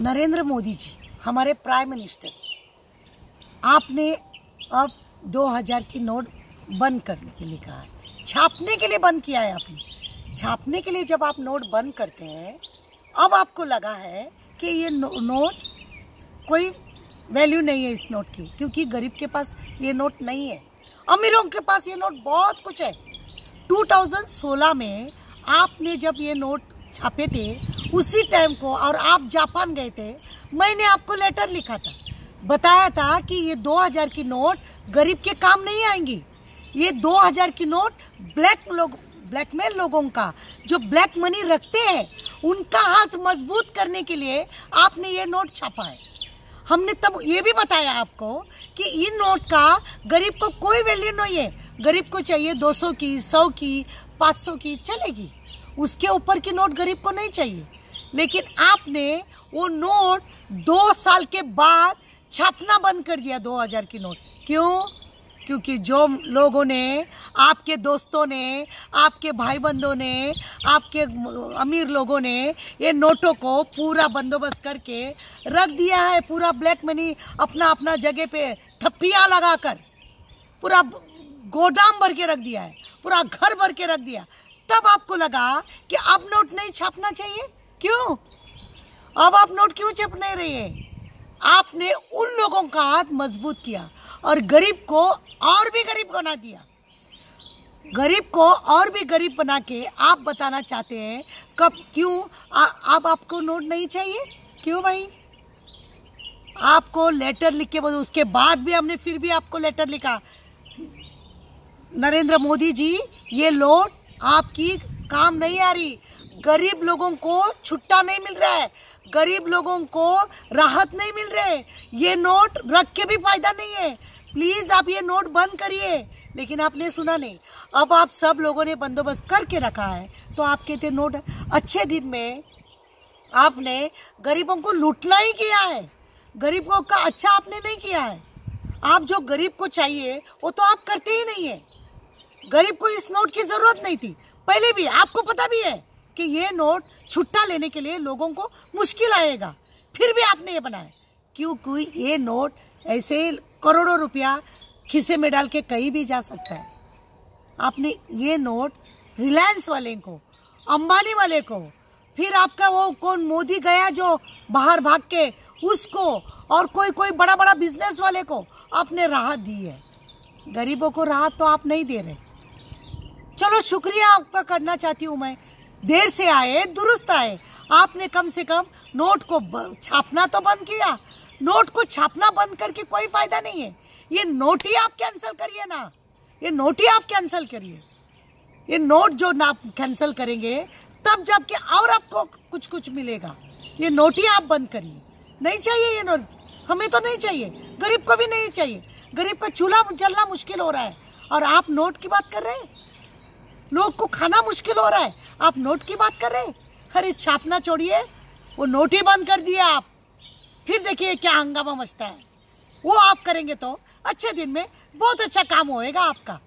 नरेंद्र मोदी जी हमारे prime minister जी आपने अब 2000 की नोट बंद करने के लिए कहा है। छापने के लिए बंद किया है आपने। छापने के लिए जब आप नोट बंद करते हैं अब आपको लगा है कि ये नो, नोट कोई वैल्यू नहीं है इस नोट की क्योंकि गरीब के पास ये नोट नहीं है। अमीरों के पास ये नोट बहुत कुछ है। 2016 में आपने जब ये नोट छापे थे उसी टाइम को और आप जापान गए थे, मैंने आपको लेटर लिखा था। बताया था कि ये 2000 की नोट गरीब के काम नहीं आएँगी। ये 2000 की नोट ब्लैक लोग ब्लैकमेल लोगों का, जो ब्लैक मनी रखते हैं, उनका हाथ मज़बूत करने के लिए आपने ये नोट छापा है। हमने तब ये भी बताया आपको कि इन नोट का गरीब को कोई वैल्यू नहीं है। गरीब को चाहिए 200 की 100 की 500 की चलेगी। उसके ऊपर की नोट गरीब को नहीं चाहिए। लेकिन आपने वो नोट दो साल के बाद छापना बंद कर दिया 2000 की नोट। क्यों? क्योंकि जो लोगों ने, आपके दोस्तों ने, आपके भाई बंधों ने, आपके अमीर लोगों ने ये नोटों को पूरा बंदोबस्त करके रख दिया है, पूरा ब्लैक मनी अपना अपना जगह पे थप्पियाँ लगाकर, पूरा गोदाम भर के रख दिया है, पूरा घर भर के रख दिया। तब आपको लगा कि अब नोट नहीं छापना चाहिए। क्यों? अब आप नोट क्यों छाप नहीं रही है? आपने उन लोगों का हाथ मज़बूत किया और गरीब को और भी गरीब बना दिया। गरीब को और भी गरीब बना के आप बताना चाहते हैं, कब, क्यों? अब आपको नोट नहीं चाहिए? क्यों भाई? आपको लेटर लिख के बोलो, उसके बाद भी हमने फिर भी आपको लेटर लिखा। नरेंद्र मोदी जी, ये नोट आपकी काम नहीं आ रही। गरीब लोगों को छुट्टा नहीं मिल रहा है, गरीब लोगों को राहत नहीं मिल रहे ये नोट रख के भी फ़ायदा नहीं है। प्लीज़ आप ये नोट बंद करिए। लेकिन आपने सुना नहीं, अब आप सब लोगों ने बंदोबस्त करके रखा है। तो आप कहते नोट अच्छे दिन में आपने गरीबों को लूटना ही किया है। गरीबों का अच्छा आपने नहीं किया है। आप जो गरीब को चाहिए, वो तो आप करते ही नहीं है। गरीब को इस नोट की ज़रूरत नहीं थी। पहले भी, आपको पता भी है। कि ये नोट छुट्टा लेने के लिए लोगों को मुश्किल आएगा। फिर भी आपने ये बनाया। क्योंकि ये नोट ऐसे करोड़ों रुपया खिसे में डाल के कहीं भी जा सकता है? आपने ये नोट रिलायंस वाले को, अंबानी वाले को, फिर आपका वो कौन मोदी गया जो बाहर भाग के उसको और कोई कोई बड़ा बड़ा बिज़नेस वाले को आपने राहत दी है। गरीबों को राहत तो आप नहीं दे रहे। चलो शुक्रिया आपका करना चाहती हूँ मैं। देर से आए, दुरुस्त आए। आपने कम से कम नोट को छापना तो बंद किया। नोट को छापना बंद करके कोई फ़ायदा नहीं है। ये नोट ही आप कैंसिल करिए ना। ये नोट ही आप कैंसिल करिए। ये नोट जो ना कैंसिल करेंगे, तब जबकि और आपको कुछ कुछ मिलेगा। ये नोट ही आप बंद करिए। नहीं चाहिए ये नोट। हमें तो नहीं चाहिए। गरीब को भी नहीं चाहिए। गरीब का चूल्हा जलना मुश्किल हो रहा है। और आप नोट की बात कर रहे हैं? लोग को खाना मुश्किल हो रहा है। आप नोट की बात कर रहे हैं? अरे छापना छोड़िए। वो नोट ही बंद कर दिए आप। फिर देखिए क्या हंगामा मचता है। वो आप करेंगे तो अच्छे दिन में बहुत अच्छा काम होएगा आपका।